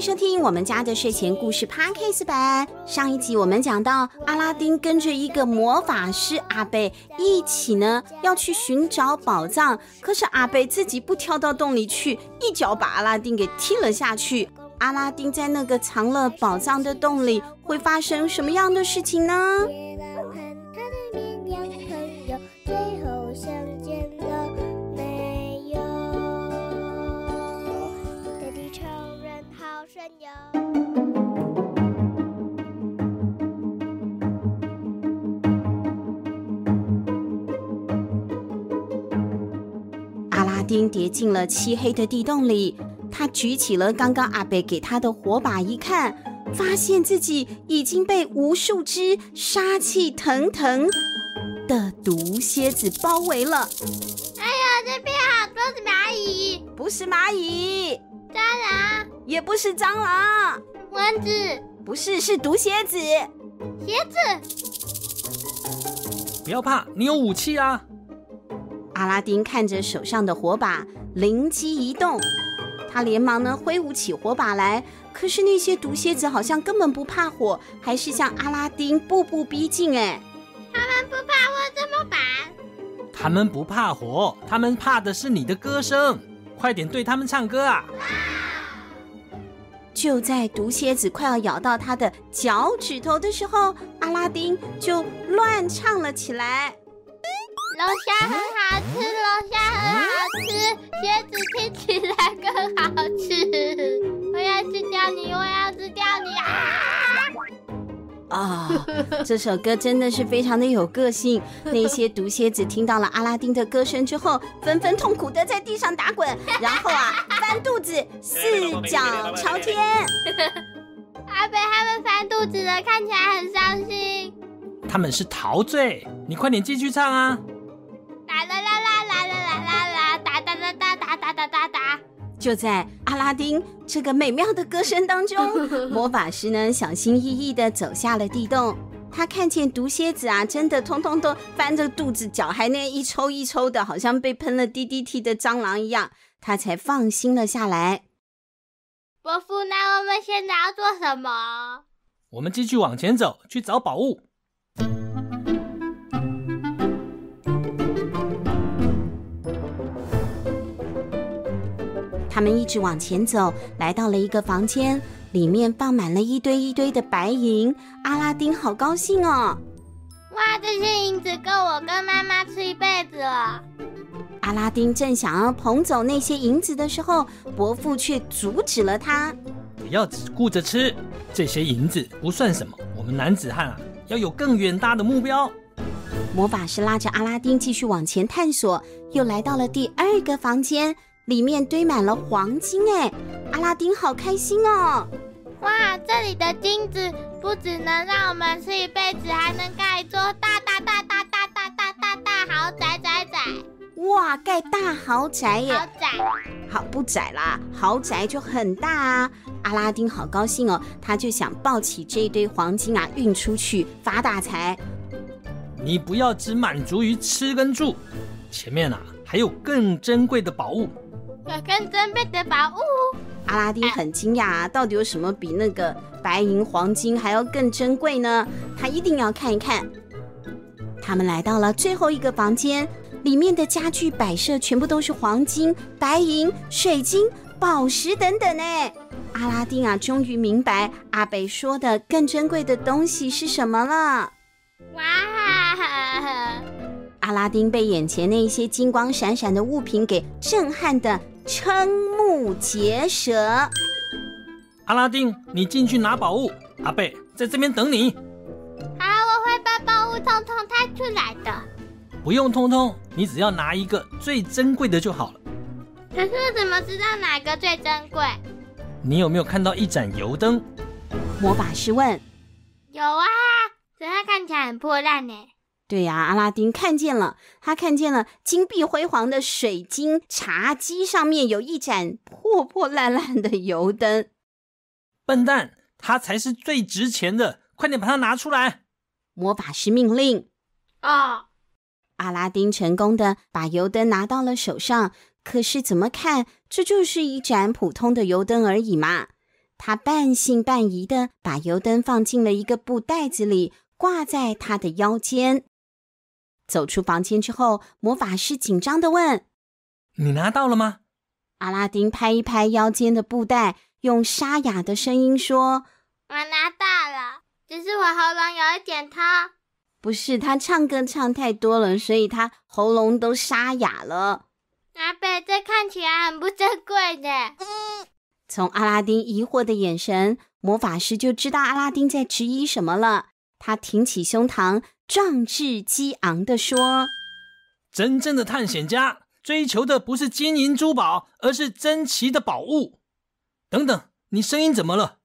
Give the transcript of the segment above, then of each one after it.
收听我们家的睡前故事 Podcast 版。上一集我们讲到，阿拉丁跟着一个魔法师阿贝一起呢，要去寻找宝藏。可是阿贝自己不跳到洞里去，一脚把阿拉丁给踢了下去。阿拉丁在那个藏了宝藏的洞里，会发生什么样的事情呢？阿拉丁跌进了漆黑的地洞里，他举起了刚刚阿贝给他的火把，一看，发现自己已经被无数只杀气腾腾的毒蝎子包围了。哎呀，这边好多的蚂蚁！不是蚂蚁，蟑螂，也不是蟑螂，蚊子，不是，是毒蝎子。蝎子，不要怕，你有武器啊！阿拉丁看着手上的火把，灵机一动，他连忙呢挥舞起火把来。可是那些毒蝎子好像根本不怕火，还是向阿拉丁步步逼近。哎，他们不怕火怎么办？他们不怕火，他们怕的是你的歌声。快点对他们唱歌啊！就在毒蝎子快要咬到他的脚趾头的时候，阿拉丁就乱唱了起来。龙虾很好吃，龙虾很好吃，蝎子听起来啊，这首歌真的是非常的有个性。那些毒蝎子听到了阿拉丁的歌声之后，纷纷痛苦的在地上打滚，然后啊翻肚子，四脚朝天。阿北他们翻肚子了，看起来很伤心。他们是陶醉，你快点继续唱啊！就在阿拉丁这个美妙的歌声当中，魔法师呢小心翼翼的走下了地洞。他看见毒蝎子啊，真的通通都翻着肚子，脚还那一抽一抽的，好像被喷了 DDT 的蟑螂一样，他才放心了下来。伯父，那我们现在要做什么？我们继续往前走，去找宝物。他们一直往前走，来到了一个房间，里面放满了一堆一堆的白银。阿拉丁好高兴哦！哇，这些银子够我跟妈妈吃一辈子了。阿拉丁正想要捧走那些银子的时候，伯父却阻止了他。不要只顾着吃，这些银子不算什么。我们男子汉啊，要有更远大的目标。魔法师拉着阿拉丁继续往前探索，又来到了第二个房间。里面堆满了黄金，哎，阿拉丁好开心哦！哇，这里的金子不只能让我们吃一辈子，还能盖一座大大大大大大大大大豪宅宅宅！哇，盖大豪宅耶！豪宅，好不窄啦，豪宅就很大啊！阿拉丁好高兴哦，他就想抱起这一堆黄金啊，运出去发大财。你不要只满足于吃跟住，前面啊还有更珍贵的宝物。有更珍贵的宝物，阿拉丁很惊讶啊！到底有什么比那个白银黄金还要更珍贵呢？他一定要看一看。他们来到了最后一个房间，里面的家具摆设全部都是黄金、白银、水晶、宝石等等呢。阿拉丁啊，终于明白阿北说的更珍贵的东西是什么了。哇！阿拉丁被眼前那些金光闪闪的物品给震撼的。瞠目结舌，阿拉丁，你进去拿宝物。阿贝在这边等你。好，我会把宝物通通带出来的。不用通通，你只要拿一个最珍贵的就好了。可是我怎么知道哪个最珍贵？你有没有看到一盏油灯？魔法师问。有啊，可它看起来很破烂呢。对呀，阿拉丁看见了，他看见了金碧辉煌的水晶茶几上面有一盏破破烂烂的油灯。笨蛋，它才是最值钱的，快点把它拿出来！魔法师命令。啊！阿拉丁成功的把油灯拿到了手上，可是怎么看，这就是一盏普通的油灯而已嘛。他半信半疑的把油灯放进了一个布袋子里，挂在他的腰间。走出房间之后，魔法师紧张的问：“你拿到了吗？”阿拉丁拍一拍腰间的布袋，用沙哑的声音说：“我拿到了，只是我喉咙有一点痛。”不是他唱歌唱太多了，所以他喉咙都沙哑了。阿贝，这看起来很不珍贵的。从阿拉丁疑惑的眼神，魔法师就知道阿拉丁在质疑什么了。他挺起胸膛，壮志激昂地说：“真正的探险家追求的不是金银珠宝，而是珍奇的宝物。”等等，你声音怎么了？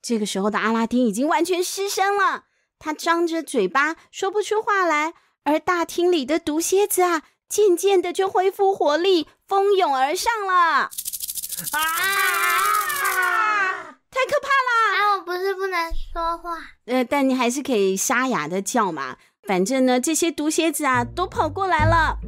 这个时候的阿拉丁已经完全失声了。他张着嘴巴说不出话来，而大厅里的毒蝎子啊，渐渐的就恢复活力，蜂拥而上了。啊！太可怕啦！啊，我不是不能说话，呃，但你还是可以沙哑的叫嘛。反正呢，这些毒蝎子啊，都跑过来了。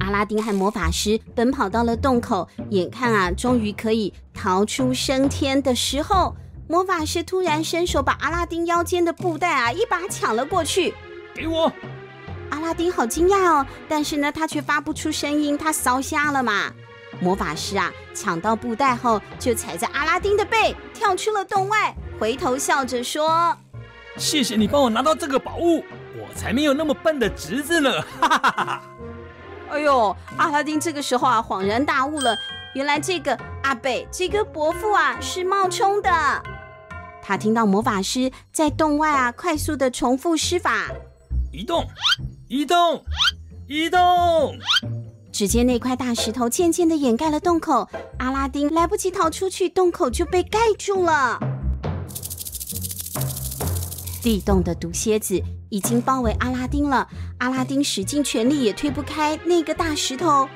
阿拉丁和魔法师奔跑到了洞口，眼看啊，终于可以逃出升天的时候。魔法师突然伸手把阿拉丁腰间的布袋啊一把抢了过去，给我！阿拉丁好惊讶哦，但是呢他却发不出声音，他烧瞎了嘛。魔法师啊抢到布袋后，就踩着阿拉丁的背跳出了洞外，回头笑着说：“谢谢你帮我拿到这个宝物，我才没有那么笨的侄子呢！” 哈哈哈哈！哎呦，阿拉丁这个时候啊恍然大悟了，原来这个阿贝这个伯父啊是冒充的。他听到魔法师在洞外啊，快速的重复施法，移动，移动，移动。只见那块大石头渐渐的掩盖了洞口，阿拉丁来不及逃出去，洞口就被盖住了。地洞的毒蝎子已经包围阿拉丁了，阿拉丁使尽全力也推不开那个大石头。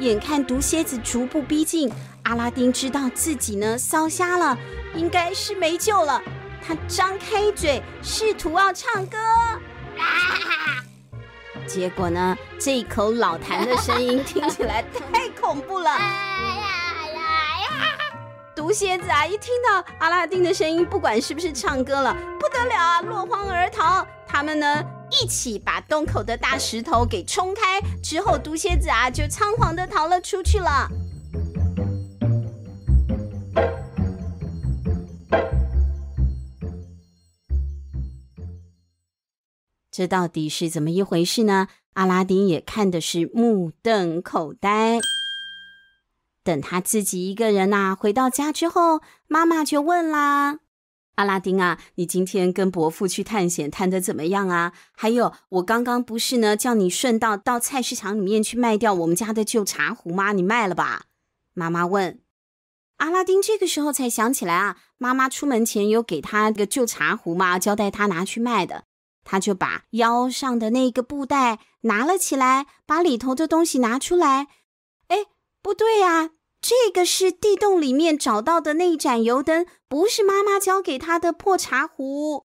眼看毒蝎子逐步逼近，阿拉丁知道自己呢烧瞎了，应该是没救了。他张开嘴，试图要唱歌，结果呢，这一口老痰的声音听起来太恐怖了。毒蝎子啊，一听到阿拉丁的声音，不管是不是唱歌了，不得了啊，落荒而逃。他们呢？一起把洞口的大石头给冲开之后，毒蝎子啊就仓皇的逃了出去了。这到底是怎么一回事呢？阿拉丁也看的是目瞪口呆。等他自己一个人呐回到家之后，妈妈就问啦。阿拉丁啊，你今天跟伯父去探险，探的怎么样啊？还有，我刚刚不是呢，叫你顺道到菜市场里面去卖掉我们家的旧茶壶吗？你卖了吧？妈妈问。阿拉丁这个时候才想起来啊，妈妈出门前有给他个旧茶壶嘛，交代他拿去卖的。他就把腰上的那个布袋拿了起来，把里头的东西拿出来。哎，不对呀。这个是地洞里面找到的那一盏油灯，不是妈妈交给他的破茶壶。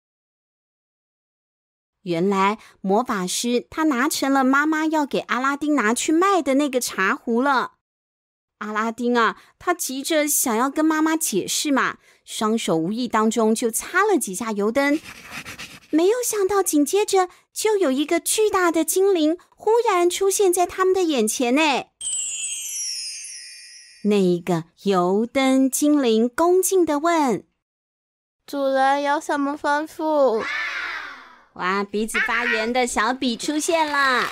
原来魔法师他拿成了妈妈要给阿拉丁拿去卖的那个茶壶了。阿拉丁啊，他急着想要跟妈妈解释嘛，双手无意当中就擦了几下油灯，没有想到紧接着就有一个巨大的精灵忽然出现在他们的眼前呢。那一个油灯精灵恭敬的问：“主人有什么吩咐？”哇，鼻子发圆的小比出现了。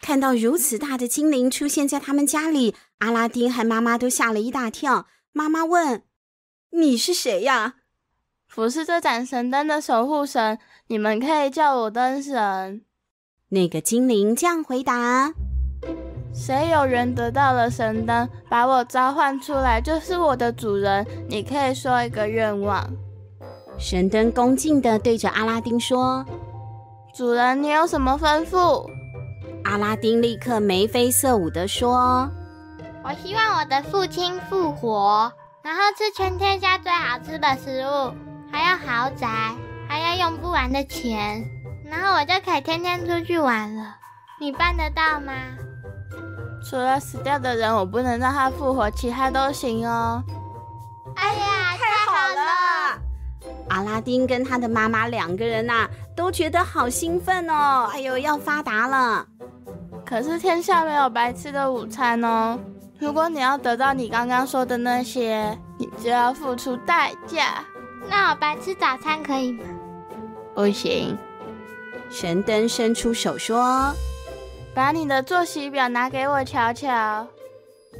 看到如此大的精灵出现在他们家里，阿拉丁和妈妈都吓了一大跳。妈妈问：“你是谁呀？”“我是这盏神灯的守护神，你们可以叫我灯神。”那个精灵这样回答。谁有人得到了神灯，把我召唤出来，就是我的主人。你可以说一个愿望。神灯恭敬地对着阿拉丁说：“主人，你有什么吩咐？”阿拉丁立刻眉飞色舞地说：“我希望我的父亲复活，然后吃全天下最好吃的食物，还要豪宅，还要用不完的钱，然后我就可以天天出去玩了。你办得到吗？”除了死掉的人，我不能让他复活，其他都行哦。哎呀，太好了！阿拉丁跟他的妈妈两个人呐、都觉得好兴奋哦！哎呦，要发达了！可是天下没有白吃的午餐哦。如果你要得到你刚刚说的那些，你就要付出代价。那我白吃早餐可以吗？不行，神灯伸出手说把你的作息表拿给我瞧瞧。：“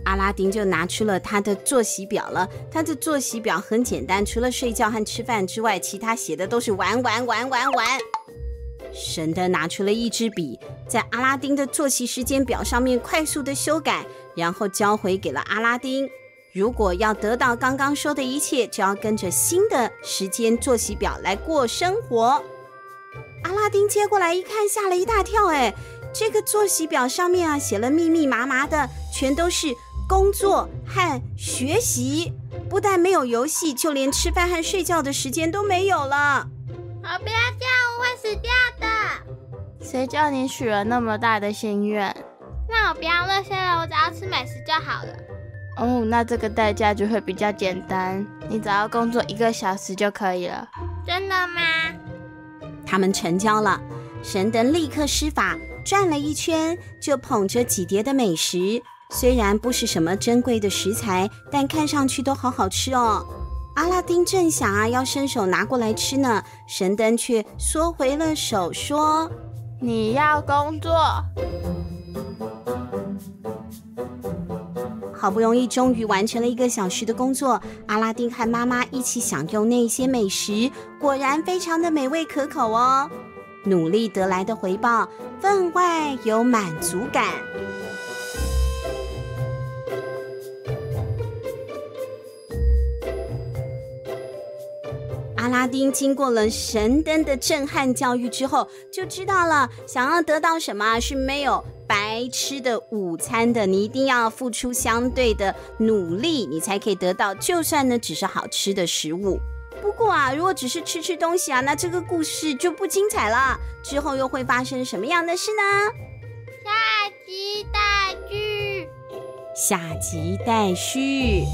阿拉丁就拿出了他的作息表了。他的作息表很简单，除了睡觉和吃饭之外，其他写的都是玩玩玩玩玩。”神灯拿出了一支笔，在阿拉丁的作息时间表上面快速的修改，然后交回给了阿拉丁。如果要得到刚刚说的一切，就要跟着新的时间作息表来过生活。阿拉丁接过来一看，吓了一大跳。哎，这个作息表上面啊，写了密密麻麻的，全都是工作和学习，不但没有游戏，就连吃饭和睡觉的时间都没有了。我不要这样，我会死掉的。谁叫你许了那么大的心愿？那我不要那些了，我只要吃美食就好了。哦，那这个代价就会比较简单，你只要工作一个小时就可以了。真的吗？他们成交了，神灯立刻施法，转了一圈，就捧着几碟的美食。虽然不是什么珍贵的食材，但看上去都好好吃哦。阿拉丁正想啊要伸手拿过来吃呢，神灯却缩回了手，说你要工作，：“好不容易终于完成了一个小时的工作，阿拉丁和妈妈一起享用那些美食，果然非常的美味可口哦。努力得来的回报，分外有满足感。”阿拉丁经过了神灯的震撼教育之后，就知道了想要得到什么是没有白吃的午餐的，你一定要付出相对的努力，你才可以得到，就算呢只是好吃的食物。不过啊，如果只是吃吃东西啊，那这个故事就不精彩了。之后又会发生什么样的事呢？下集待续。下集待续。